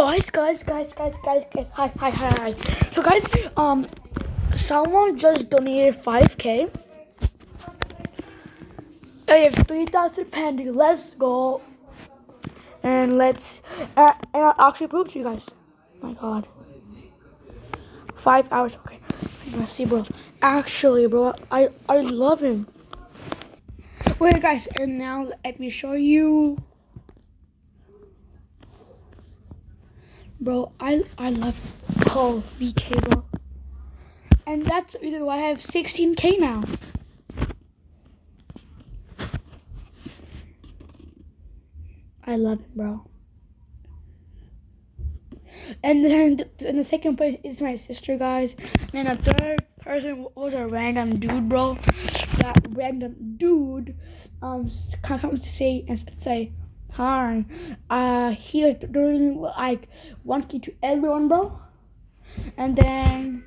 guys, guys, guys, guys, guys, guys. Hi, hi, hi, hi. So, guys, um, someone just donated 5k. I have 3,000 pending. Let's go. And let's, uh, and I'll actually prove to you guys. My God. Five hours. Okay. Gonna see, bro. Actually, bro, I, I love him. Wait, guys, and now let me show you. Bro, I I love oh VK bro. And that's the reason why I have 16k now. I love him, bro. And then in the second place is my sister, guys. And then the third person was a random dude, bro. That random dude um comes to say and say hi. Uh, he like doing like one key to everyone, bro. And then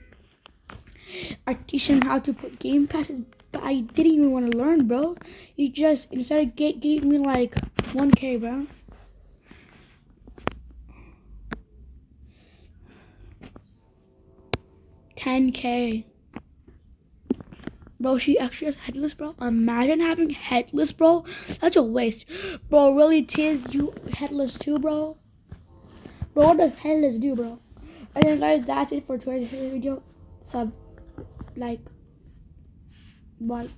I teach him how to put game passes, but I didn't even want to learn, bro. He just instead of get gave me like 1k, bro. Ten K. Bro, she actually has headless, bro. Imagine having headless, bro. That's a waste. Bro, really, Tiz, you headless too, bro? Bro, what does headless do, bro? And then, guys, that's it for today's video. Sub, like, bye.